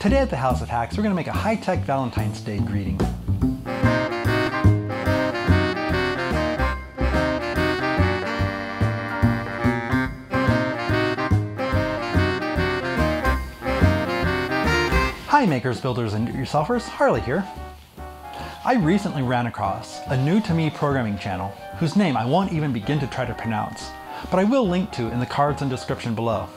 Today at the House of Hacks, we're going to make a high-tech Valentine's Day greeting. Hi makers, builders, and do-it-yourselfers, Harley here. I recently ran across a new to me programming channel whose name I won't even begin to try to pronounce, but I will link to in the cards and description below.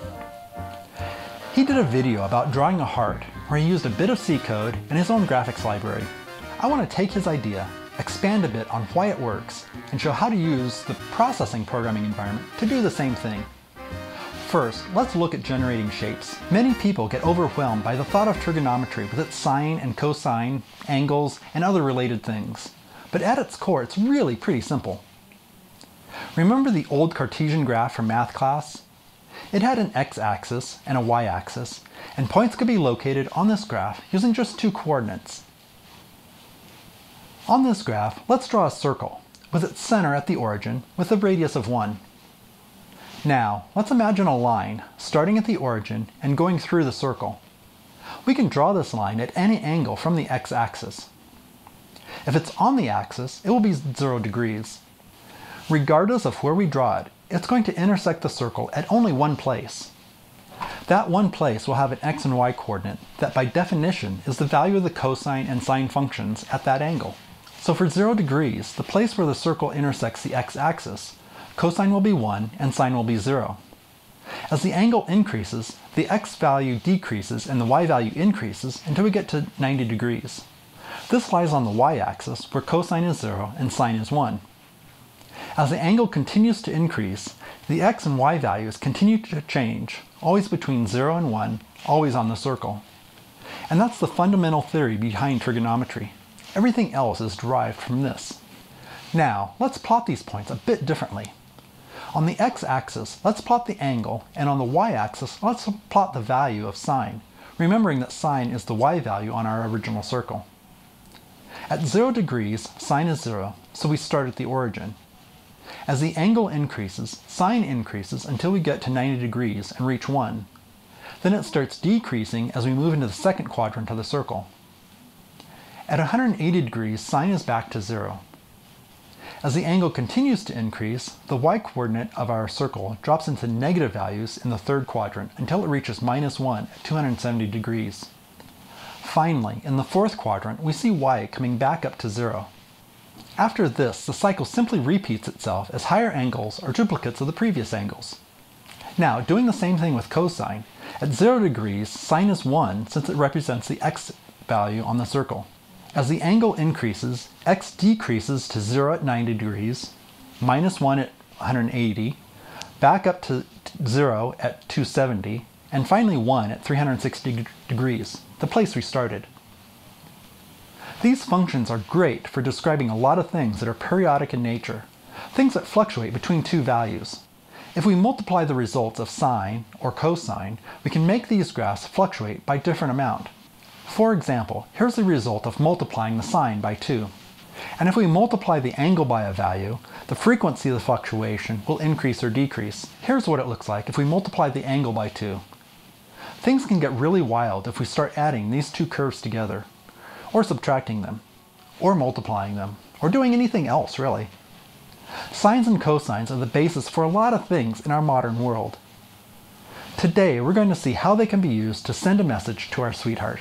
He did a video about drawing a heart where he used a bit of C code and his own graphics library. I want to take his idea, expand a bit on why it works, and show how to use the processing programming environment to do the same thing. First, let's look at generating shapes. Many people get overwhelmed by the thought of trigonometry with its sine and cosine, angles, and other related things. But at its core, it's really pretty simple. Remember the old Cartesian graph from math class? It had an x-axis and a y-axis, and points could be located on this graph using just two coordinates. On this graph, let's draw a circle, with its center at the origin, with a radius of 1. Now, let's imagine a line starting at the origin and going through the circle. We can draw this line at any angle from the x-axis. If it's on the axis, it will be 0 degrees. Regardless of where we draw it, it's going to intersect the circle at only one place. That one place will have an x and y coordinate that by definition is the value of the cosine and sine functions at that angle. So for 0 degrees, the place where the circle intersects the x-axis cosine will be 1 and sine will be 0. As the angle increases, the x value decreases and the y value increases until we get to 90 degrees. This lies on the y-axis where cosine is 0 and sine is 1. As the angle continues to increase, the x and y values continue to change, always between 0 and 1, always on the circle. And that's the fundamental theory behind trigonometry. Everything else is derived from this. Now, let's plot these points a bit differently. On the x-axis, let's plot the angle, and on the y-axis, let's plot the value of sine, remembering that sine is the y value on our original circle. At 0 degrees, sine is 0, so we start at the origin. As the angle increases, sine increases until we get to 90 degrees and reach 1. Then it starts decreasing as we move into the second quadrant of the circle. At 180 degrees, sine is back to 0. As the angle continues to increase, the y-coordinate of our circle drops into negative values in the third quadrant until it reaches minus 1 at 270 degrees. Finally, in the fourth quadrant, we see y coming back up to 0. After this, the cycle simply repeats itself as higher angles are duplicates of the previous angles. Now, doing the same thing with cosine, at 0 degrees, sine is 1 since it represents the x value on the circle. As the angle increases, x decreases to 0 at 90 degrees, minus 1 at 180, back up to 0 at 270, and finally 1 at 360 degrees, the place we started. These functions are great for describing a lot of things that are periodic in nature, things that fluctuate between two values. If we multiply the results of sine or cosine, we can make these graphs fluctuate by different amount. For example, here's the result of multiplying the sine by 2. And if we multiply the angle by a value, the frequency of the fluctuation will increase or decrease. Here's what it looks like if we multiply the angle by 2. Things can get really wild if we start adding these two curves together, or subtracting them, or multiplying them, or doing anything else really. Sines and cosines are the basis for a lot of things in our modern world. Today we're going to see how they can be used to send a message to our sweetheart.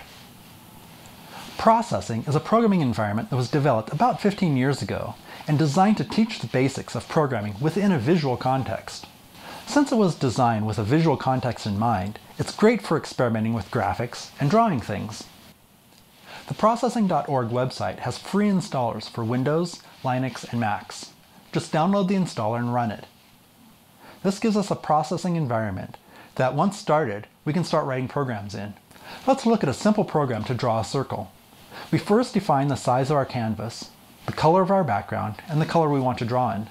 Processing is a programming environment that was developed about 15 years ago and designed to teach the basics of programming within a visual context. Since it was designed with a visual context in mind, it's great for experimenting with graphics and drawing things. The Processing.org website has free installers for Windows, Linux, and Macs. Just download the installer and run it. This gives us a processing environment that once started, we can start writing programs in. Let's look at a simple program to draw a circle. We first define the size of our canvas, the color of our background, and the color we want to draw in.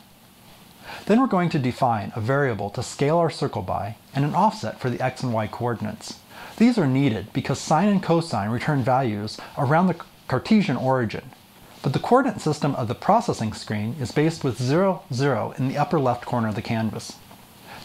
Then we're going to define a variable to scale our circle by and an offset for the x and y coordinates. These are needed because sine and cosine return values around the Cartesian origin, but the coordinate system of the processing screen is based with 0, 0 in the upper left corner of the canvas.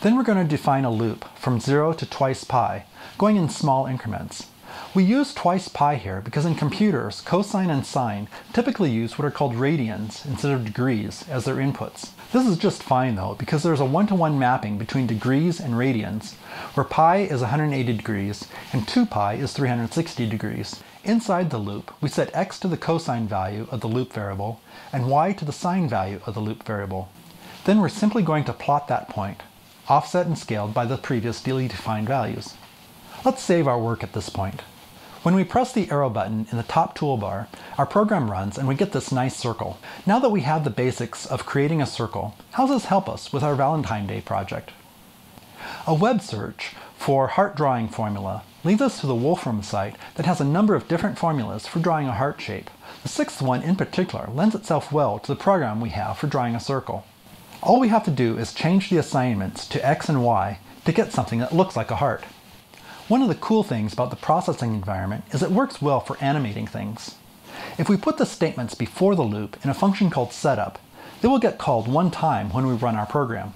Then we're going to define a loop from 0 to twice pi, going in small increments. We use twice pi here because in computers, cosine and sine typically use what are called radians instead of degrees as their inputs. This is just fine though because there's a one-to-one -one mapping between degrees and radians, where pi is 180 degrees and 2 pi is 360 degrees. Inside the loop, we set x to the cosine value of the loop variable and y to the sine value of the loop variable. Then we're simply going to plot that point, offset and scaled by the previous previously defined values. Let's save our work at this point. When we press the arrow button in the top toolbar, our program runs and we get this nice circle. Now that we have the basics of creating a circle, how does this help us with our Valentine Day project? A web search for heart drawing formula leads us to the Wolfram site that has a number of different formulas for drawing a heart shape. The sixth one in particular lends itself well to the program we have for drawing a circle. All we have to do is change the assignments to x and y to get something that looks like a heart. One of the cool things about the processing environment is it works well for animating things. If we put the statements before the loop in a function called setup, they will get called one time when we run our program.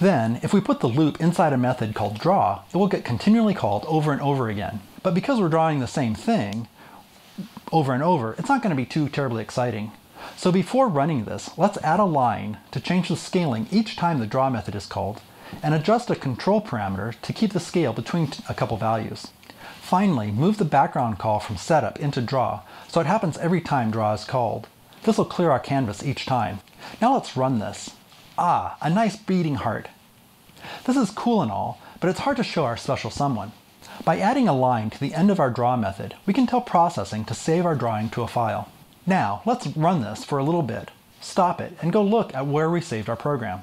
Then, if we put the loop inside a method called draw, it will get continually called over and over again. But because we're drawing the same thing over and over, it's not going to be too terribly exciting. So before running this, let's add a line to change the scaling each time the draw method is called, and adjust a control parameter to keep the scale between a couple values. Finally, move the background call from setup into draw so it happens every time draw is called. This will clear our canvas each time. Now let's run this. Ah, a nice beating heart. This is cool and all, but it's hard to show our special someone. By adding a line to the end of our draw method, we can tell processing to save our drawing to a file. Now, let's run this for a little bit, stop it, and go look at where we saved our program.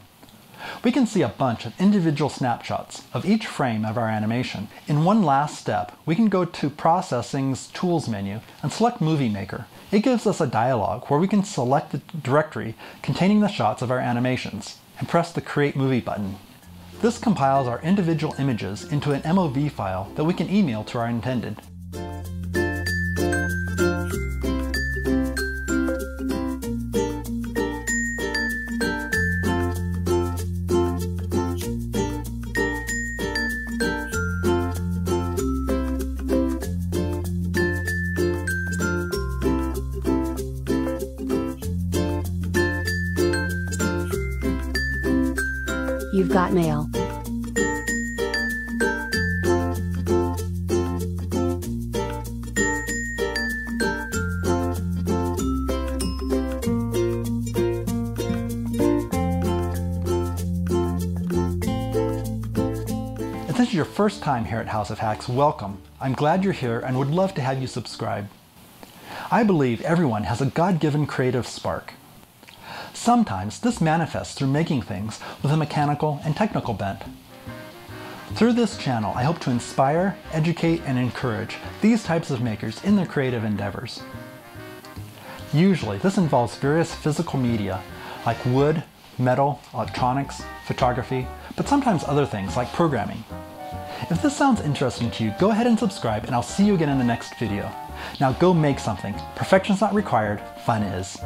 We can see a bunch of individual snapshots of each frame of our animation. In one last step, we can go to Processing's Tools menu and select Movie Maker. It gives us a dialog where we can select the directory containing the shots of our animations and press the Create Movie button. This compiles our individual images into an MOV file that we can email to our intended. You've got mail. If this is your first time here at House of Hacks, welcome. I'm glad you're here and would love to have you subscribe. I believe everyone has a God-given creative spark. Sometimes this manifests through making things with a mechanical and technical bent. Through this channel, I hope to inspire, educate, and encourage these types of makers in their creative endeavors. Usually, this involves various physical media like wood, metal, electronics, photography, but sometimes other things like programming. If this sounds interesting to you, go ahead and subscribe and I'll see you again in the next video. Now go make something. Perfection's not required, fun is.